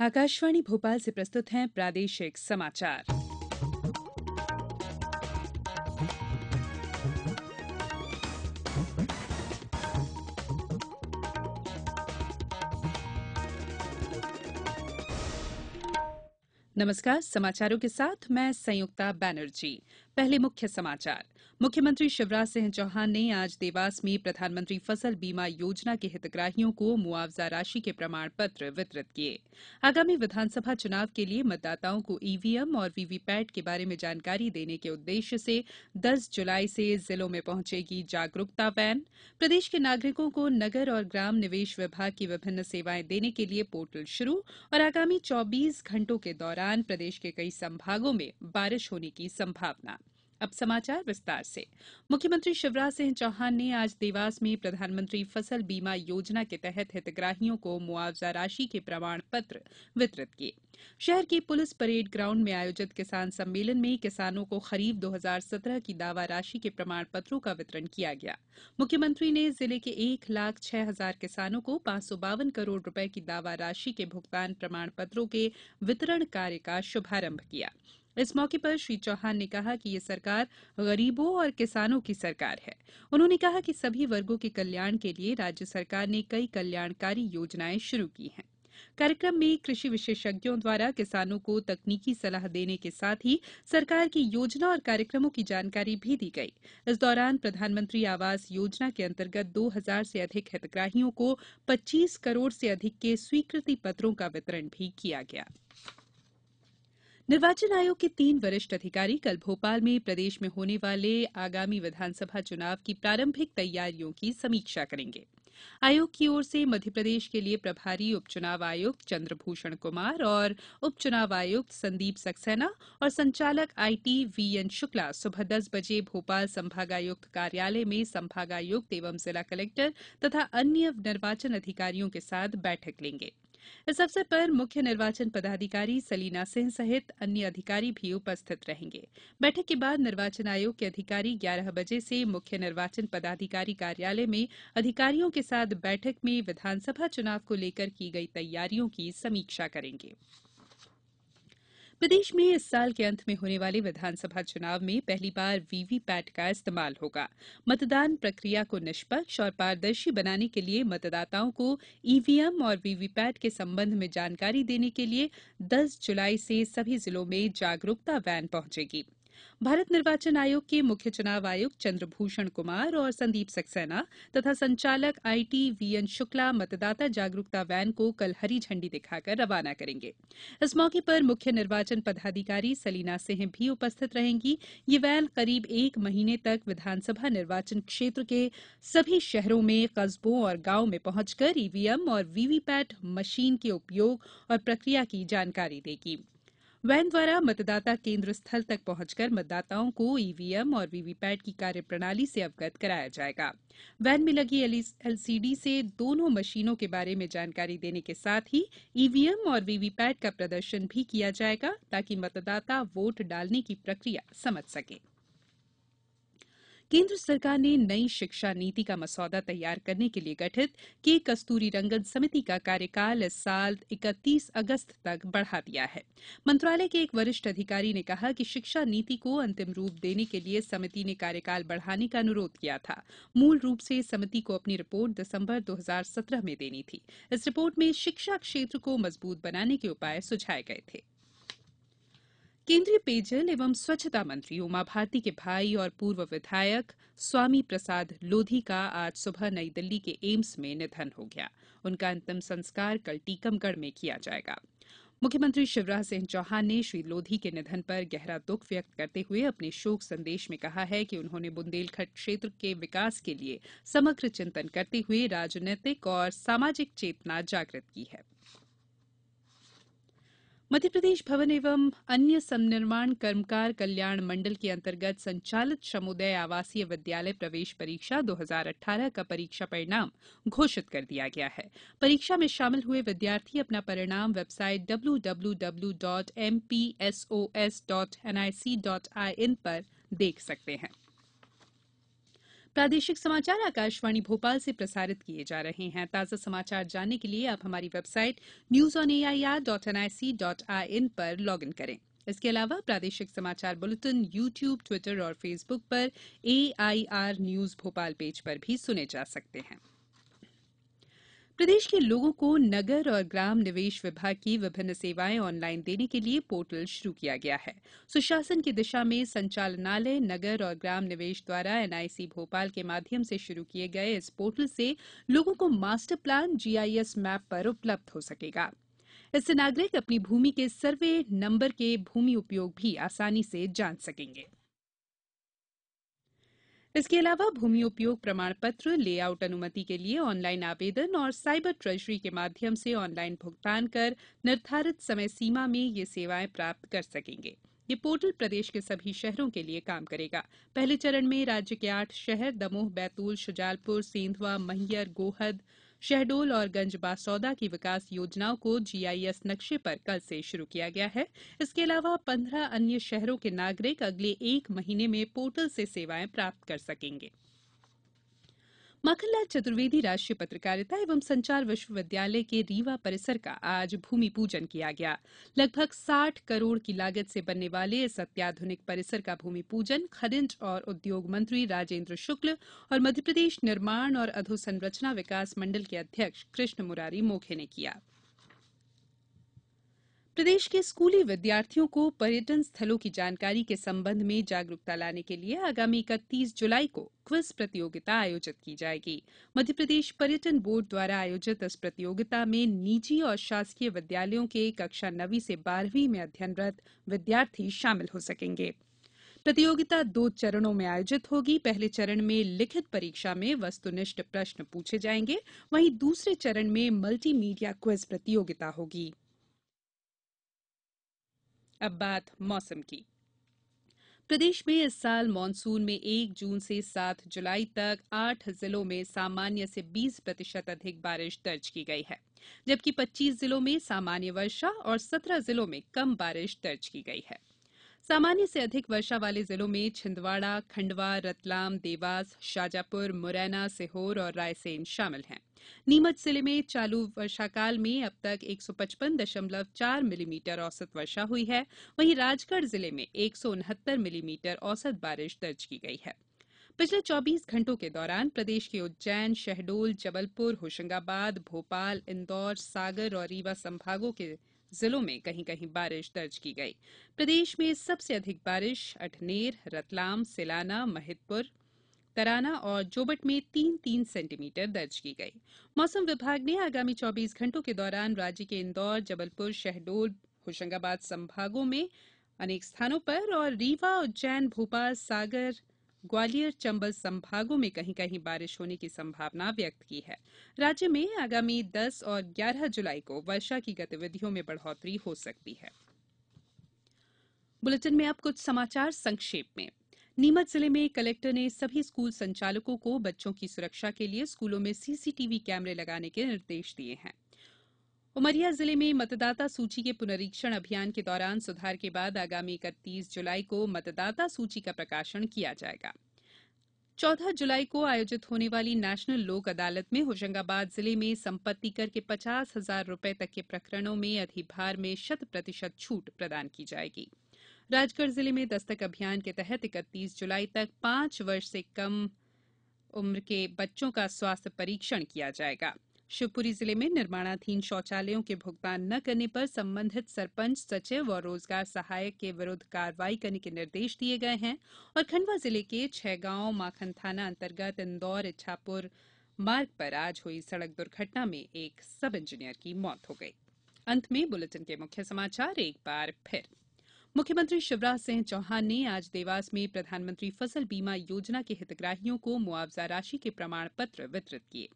आकाशवाणी भोपाल से प्रस्तुत हैं प्रादेशिक समाचार। नमस्कार समाचारों के साथ मैं संयुक्ता बैनर्जी। पहले मुख्य समाचार। मुख्यमंत्री शिवराज सिंह चौहान ने आज देवास में प्रधानमंत्री फ़सल बीमा योजना के हितग्राहियों को मुआवजा राशि के प्रमाण पत्र वितरित किए। आगामी विधानसभा चुनाव के लिए मतदाताओं को ईवीएम और वीवीपैट के बारे में जानकारी देने के उद्देश्य से दस जुलाई से जिलों में पहुंचेगी जागरूकता वैन। प्रदेश के नागरिकों को नगर और ग्राम निवेश विभाग की विभिन्न सेवाएँ देने के लिए पोर्टल शुरू और आगामी चौबीस घंटों के दौरान प्रदेश के कई संभागों में बारिश होने की संभावना। अब समाचार विस्तार से। मुख्यमंत्री शिवराज सिंह चौहान ने आज देवास में प्रधानमंत्री फ़सल बीमा योजना के तहत हितग्राहियों को मुआवजा राशि के प्रमाण पत्र वितरित किए। शहर के पुलिस परेड ग्राउंड में आयोजित किसान सम्मेलन में किसानों को खरीफ 2017 की दावा राशि के प्रमाण पत्रों का वितरण किया गया। मुख्यमंत्री ने ज़िले के एक लाख छह हज़ार किसानों को पाँच करोड़ रुपए की दावा राशि के भुगतान प्रमाण पत्रों के वितरण कार्य का शुभारंभ किया। इस मौके पर श्री चौहान ने कहा कि ये सरकार गरीबों और किसानों की सरकार है। उन्होंने कहा कि सभी वर्गों के कल्याण के लिए राज्य सरकार ने कई कल्याणकारी योजनाएँ शुरू की हैं। कार्यक्रम में कृषि विशेषज्ञों द्वारा किसानों को तकनीकी सलाह देने के साथ ही सरकार की योजना और कार्यक्रमों की जानकारी भी दी गई। इस दौरान प्रधानमंत्री आवास योजना के अंतर्गत दो हज़ार से अधिक हितग्राहियों को 25 करोड़ से अधिक के स्वीकृति पत्रों का वितरण भी किया गया। निर्वाचन आयोग के तीन वरिष्ठ अधिकारी कल भोपाल में प्रदेश में होने वाले आगामी विधानसभा चुनाव की प्रारंभिक तैयारियों की समीक्षा करेंगे। आयोग की ओर से मध्यप्रदेश के लिए प्रभारी उपचुनाव आयुक्त चंद्रभूषण कुमार और उपचुनाव आयुक्त संदीप सक्सेना और संचालक आईटी वीएन शुक्ला सुबह दस बजे भोपाल संभागायुक्त कार्यालय में संभागायुक्त एवं जिला कलेक्टर तथा अन्य निर्वाचन अधिकारियों के साथ बैठक लेंगे। इस अवसर पर मुख्य निर्वाचन पदाधिकारी सलीना सिंह सहित अन्य अधिकारी भी उपस्थित रहेंगे। बैठक के बाद निर्वाचन आयोग के अधिकारी ग्यारह बजे से मुख्य निर्वाचन पदाधिकारी कार्यालय में अधिकारियों के साथ बैठक में विधानसभा चुनाव को लेकर की गई तैयारियों की समीक्षा करेंगे। प्रदेश में इस साल के अंत में होने वाले विधानसभा चुनाव में पहली बार वीवीपैट का इस्तेमाल होगा। मतदान प्रक्रिया को निष्पक्ष और पारदर्शी बनाने के लिए मतदाताओं को ईवीएम और वीवीपैट के संबंध में जानकारी देने के लिए 10 जुलाई से सभी जिलों में जागरूकता वैन पहुंचेगी। भारत निर्वाचन आयोग के मुख्य चुनाव आयुक्त चंद्रभूषण कुमार और संदीप सक्सेना तथा संचालक आईटी वीएन शुक्ला मतदाता जागरूकता वैन को कल हरी झंडी दिखाकर रवाना करेंगे। इस मौके पर मुख्य निर्वाचन पदाधिकारी सलीना सिंह भी उपस्थित रहेंगी। ये वैन करीब एक महीने तक विधानसभा निर्वाचन क्षेत्र के सभी शहरों में, कस्बों और गाँव में पहुंचकर ईवीएम और वीवीपैट मशीन के उपयोग और प्रक्रिया की जानकारी देगी। वैन द्वारा मतदाता केन्द्र स्थल तक पहुंचकर मतदाताओं को ईवीएम और वीवीपैट की कार्यप्रणाली से अवगत कराया जाएगा। वैन में लगी एलसीडी से दोनों मशीनों के बारे में जानकारी देने के साथ ही ईवीएम और वीवीपैट का प्रदर्शन भी किया जाएगा ताकि मतदाता वोट डालने की प्रक्रिया समझ सकें। केंद्र सरकार ने नई शिक्षा नीति का मसौदा तैयार करने के लिए गठित के कस्तूरी रंगन समिति का कार्यकाल इस साल इकतीस अगस्त तक बढ़ा दिया है। मंत्रालय के एक वरिष्ठ अधिकारी ने कहा कि शिक्षा नीति को अंतिम रूप देने के लिए समिति ने कार्यकाल बढ़ाने का अनुरोध किया था। मूल रूप से समिति को अपनी रिपोर्ट दिसंबर 2017 में देनी थी। इस रिपोर्ट में शिक्षा क्षेत्र को मज़बूत बनाने के उपाय सुझाए गए थे। केंद्रीय पेयजल एवं स्वच्छता मंत्री उमा भारती के भाई और पूर्व विधायक स्वामी प्रसाद लोधी का आज सुबह नई दिल्ली के एम्स में निधन हो गया। उनका अंतिम संस्कार कल टीकमगढ़ में किया जाएगा। मुख्यमंत्री शिवराज सिंह चौहान ने श्री लोधी के निधन पर गहरा दुख व्यक्त करते हुए अपने शोक संदेश में कहा है कि उन्होंने बुंदेलखंड क्षेत्र के विकास के लिए समग्र चिंतन करते हुए राजनीतिक और सामाजिक चेतना जागृत की है। मध्यप्रदेश भवन एवं अन्य समनिर्माण कर्मकार कल्याण मंडल के अंतर्गत संचालित श्रमोदय आवासीय विद्यालय प्रवेश परीक्षा 2018 का परीक्षा परिणाम घोषित कर दिया गया है। परीक्षा में शामिल हुए विद्यार्थी अपना परिणाम वेबसाइट www.mpsos.nic.in पर देख सकते हैं। प्रादेशिक समाचार आकाशवाणी भोपाल से प्रसारित किए जा रहे हैं। ताज़ा समाचार जानने के लिए आप हमारी website news on A I R dot N I C dot I in पर लॉग इन करें। इसके अलावा प्रादेशिक समाचार बुलेटिन, यूट्यूब, ट्विटर और फेसबुक पर A I R news Bhopal page पर भी सुने जा सकते हैं। प्रदेश के लोगों को नगर और ग्राम निवेश विभाग की विभिन्न सेवाएँ ऑनलाइन देने के लिए पोर्टल शुरू किया गया है। सुशासन की दिशा में संचालनालय, नगर और ग्राम निवेश द्वारा एनआईसी भोपाल के माध्यम से शुरू किए गए इस पोर्टल से लोगों को मास्टर प्लान, जीआईएस मैप पर उपलब्ध हो सकेगा। इससे नागरिक अपनी भूमि के सर्वे, नंबर के भूमि उपयोग भी आसानी से जान सकेंगे। इसके अलावा भूमि उपयोग प्रमाण पत्र लेआउट अनुमति के लिए ऑनलाइन आवेदन और साइबर ट्रेजरी के माध्यम से ऑनलाइन भुगतान कर निर्धारित समय सीमा में ये सेवाएँ प्राप्त कर सकेंगे। ये पोर्टल प्रदेश के सभी शहरों के लिए काम करेगा। पहले चरण में राज्य के आठ शहर, दमोह, बैतूल, शुजालपुर, सेंधवा, मैहर, गोहद शहडोल और गंजबासौदा की विकास योजनाओं को जीआईएस नक्शे पर कल से शुरू किया गया है। इसके अलावा पंद्रह अन्य शहरों के नागरिक अगले एक महीने में पोर्टल से सेवाएँ प्राप्त कर सकेंगे। माखनलाल चतुर्वेदी राष्ट्रीय पत्रकारिता एवं संचार विश्वविद्यालय के रीवा परिसर का आज भूमि पूजन किया गया। लगभग 60 करोड़ की लागत से बनने वाले इस अत्याधुनिक परिसर का भूमि पूजन खनिज और उद्योग मंत्री राजेंद्र शुक्ल और मध्यप्रदेश निर्माण और अधोसंरचना विकास मंडल के अध्यक्ष कृष्ण मुरारी मोखे ने किया। प्रदेश के स्कूली विद्यार्थियों को पर्यटन स्थलों की जानकारी के संबंध में जागरूकता लाने के लिए आगामी इकतीस जुलाई को क्विज प्रतियोगिता आयोजित की जाएगी। मध्यप्रदेश पर्यटन बोर्ड द्वारा आयोजित इस प्रतियोगिता में निजी और शासकीय विद्यालयों के कक्षा नवी से बारहवीं में अध्ययनरत विद्यार्थी शामिल हो सकेंगे। प्रतियोगिता दो चरणों में आयोजित होगी। पहले चरण में लिखित परीक्षा में वस्तुनिष्ठ प्रश्न पूछे जाएँगे। वहीं दूसरे चरण में मल्टीमीडिया क्विज प्रतियोगिता होगी। अब बात मौसम की। प्रदेश में इस साल मानसून में एक जून से सात जुलाई तक आठ जिलों में सामान्य से बीस प्रतिशत अधिक बारिश दर्ज की गई है, जबकि 25 जिलों में सामान्य वर्षा और 17 जिलों में कम बारिश दर्ज की गई है। सामान्य से अधिक वर्षा वाले जिलों में छिंदवाड़ा, खंडवा, रतलाम, देवास, शाजापुर, मुरैना, सीहोर और रायसेन शामिल हैं। नीमच ज़िले में चालू वर्षाकाल में अब तक 155.4 मिलीमीटर औसत वर्षा हुई है। वहीं राजगढ़ ज़िले में एक सौ उनहत्तर मिलीमीटर औसत बारिश दर्ज की गई है। पिछले 24 घंटों के दौरान प्रदेश के उज्जैन, शहडोल, जबलपुर, होशंगाबाद, भोपाल, इंदौर, सागर और रीवा संभागों के जिलों में कहीं कहीं बारिश दर्ज की गई। प्रदेश में सबसे अधिक बारिश अठनेर रतलाम, सिलाना महिदपुर तराना और जोबट में तीन तीन सेंटीमीटर दर्ज की गई। मौसम विभाग ने आगामी 24 घंटों के दौरान राज्य के इंदौर, जबलपुर, शहडोल, होशंगाबाद संभागों में अनेक स्थानों पर और रीवा, उज्जैन, भोपाल, सागर, ग्वालियर, चंबल संभागों में कहीं कहीं बारिश होने की संभावना व्यक्त की है। राज्य में आगामी 10 और 11 जुलाई को वर्षा की गतिविधियों में बढ़ोतरी हो सकती है। बुलेटिन में अब कुछ समाचार संक्षेप में। नीमच ज़िले में कलेक्टर ने सभी स्कूल संचालकों को बच्चों की सुरक्षा के लिए स्कूलों में सीसीटीवी कैमरे लगाने के निर्देश दिए हैं। उमरिया ज़िले में मतदाता सूची के पुनरीक्षण अभियान के दौरान सुधार के बाद आगामी इकतीस जुलाई को मतदाता सूची का प्रकाशन किया जाएगा। चौदह जुलाई को आयोजित होने वाली नेशनल लोक अदालत में होशंगाबाद ज़िले में संपत्ति कर के पचास हज़ार रुपये तक के प्रकरणों में अधिभार में शत प्रतिशत छूट प्रदान की जाएगी। राजगढ़ ज़िले में दस्तक अभियान के तहत इकतीस जुलाई तक पाँच वर्ष से कम उम्र के बच्चों का स्वास्थ्य परीक्षण किया जाएगा। शिवपुरी ज़िले में निर्माणाधीन शौचालयों के भुगतान न करने पर संबंधित सरपंच, सचिव और रोज़गार सहायक के विरुद्ध कार्रवाई करने के निर्देश दिए गए हैं और खंडवा ज़िले के छह गाँव माखन थाना अंतर्गत इंदौर इच्छापुर मार्ग पर आज हुई सड़क दुर्घटना में एक सब इंजीनियर की मौत हो गई। अंत में बुलेटिन के मुख्य समाचार, एक बार फिर। मुख्यमंत्री शिवराज सिंह चौहान ने आज देवास में प्रधानमंत्री फ़सल बीमा योजना के हितग्राहियों को मुआवजा राशि के प्रमाण पत्र वितरित किए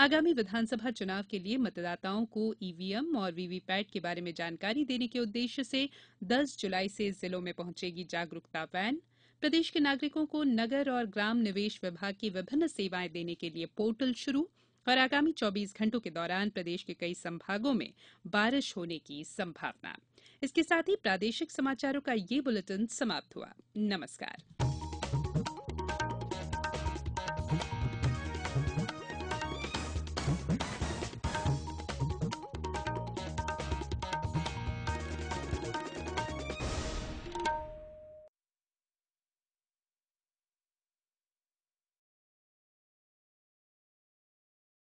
आगामी विधानसभा चुनाव के लिए मतदाताओं को ईवीएम और वीवीपैट के बारे में जानकारी देने के उद्देश्य से 10 जुलाई से जिलों में पहुंचेगी जागरूकता वैन। प्रदेश के नागरिकों को नगर और ग्राम निवेश विभाग की विभिन्न सेवाएँ देने के लिए पोर्टल शुरू और आगामी 24 घंटों के दौरान प्रदेश के कई संभागों में बारिश होने की संभावना। इसके साथ ही प्रादेशिक समाचारों का ये बुलेटिन समाप्त हुआ। नमस्कार।